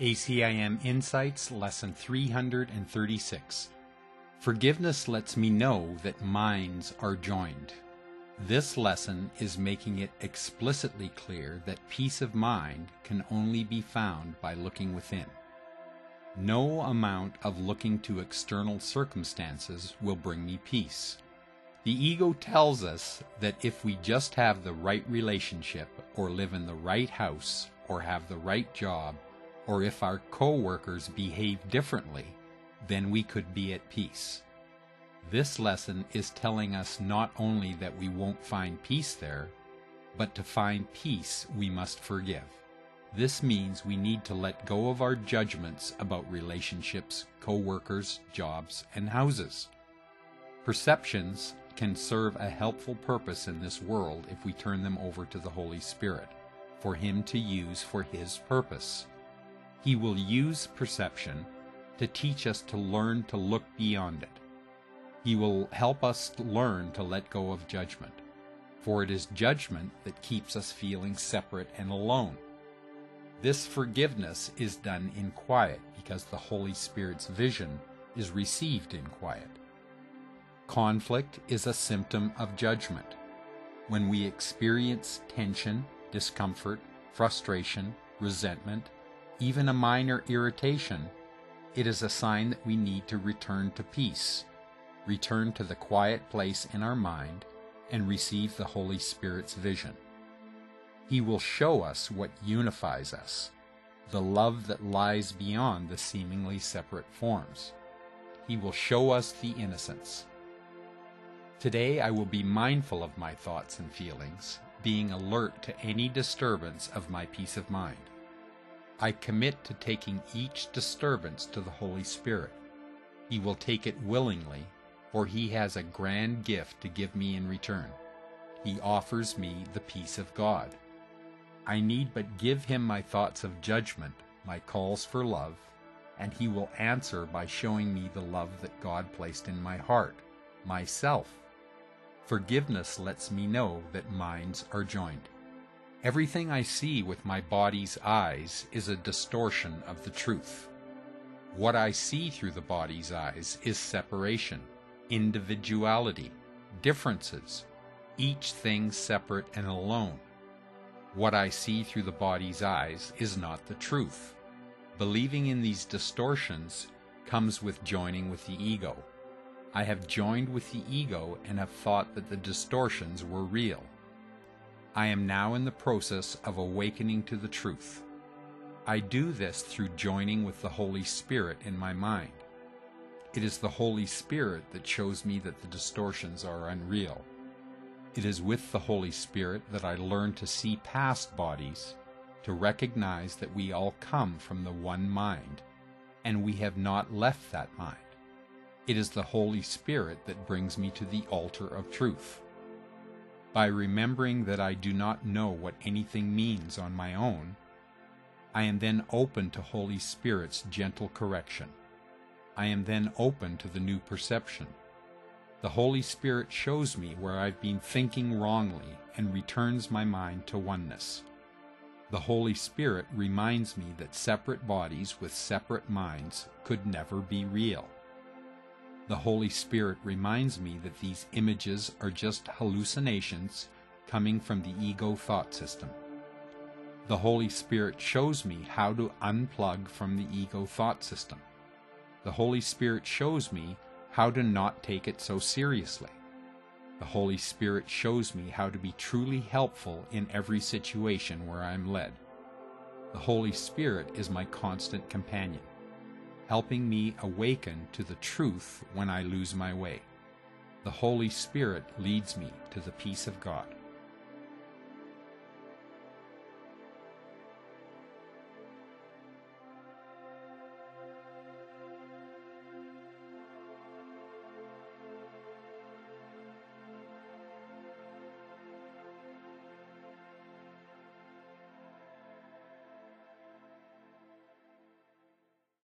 ACIM Insights, Lesson 336. Forgiveness lets me know that minds are joined. This lesson is making it explicitly clear that peace of mind can only be found by looking within. No amount of looking to external circumstances will bring me peace. The ego tells us that if we just have the right relationship, or live in the right house, or have the right job, or if our co-workers behave differently, then we could be at peace. This lesson is telling us not only that we won't find peace there, but to find peace we must forgive. This means we need to let go of our judgments about relationships, co-workers, jobs, and houses. Perceptions can serve a helpful purpose in this world if we turn them over to the Holy Spirit, for Him to use for His purpose. He will use perception to teach us to learn to look beyond it. He will help us learn to let go of judgment, for it is judgment that keeps us feeling separate and alone. This forgiveness is done in quiet because the Holy Spirit's vision is received in quiet. Conflict is a symptom of judgment. When we experience tension, discomfort, frustration, resentment, even a minor irritation, it is a sign that we need to return to peace, return to the quiet place in our mind, and receive the Holy Spirit's vision. He will show us what unifies us, the love that lies beyond the seemingly separate forms. He will show us the innocence. Today I will be mindful of my thoughts and feelings, being alert to any disturbance of my peace of mind. I commit to taking each disturbance to the Holy Spirit. He will take it willingly, for he has a grand gift to give me in return. He offers me the peace of God. I need but give him my thoughts of judgment, my calls for love, and he will answer by showing me the love that God placed in my heart, myself. Forgiveness lets me know that minds are joined. Everything I see with my body's eyes is a distortion of the truth. What I see through the body's eyes is separation, individuality, differences, each thing separate and alone. What I see through the body's eyes is not the truth. Believing in these distortions comes with joining with the ego. I have joined with the ego and have thought that the distortions were real. I am now in the process of awakening to the truth. I do this through joining with the Holy Spirit in my mind. It is the Holy Spirit that shows me that the distortions are unreal. It is with the Holy Spirit that I learn to see past bodies, to recognize that we all come from the one mind, and we have not left that mind. It is the Holy Spirit that brings me to the altar of truth. By remembering that I do not know what anything means on my own, I am then open to Holy Spirit's gentle correction. I am then open to the new perception. The Holy Spirit shows me where I've been thinking wrongly and returns my mind to oneness. The Holy Spirit reminds me that separate bodies with separate minds could never be real. The Holy Spirit reminds me that these images are just hallucinations coming from the ego thought system. The Holy Spirit shows me how to unplug from the ego thought system. The Holy Spirit shows me how to not take it so seriously. The Holy Spirit shows me how to be truly helpful in every situation where I am led. The Holy Spirit is my constant companion helping me awaken to the truth when I lose my way. The Holy Spirit leads me to the peace of God.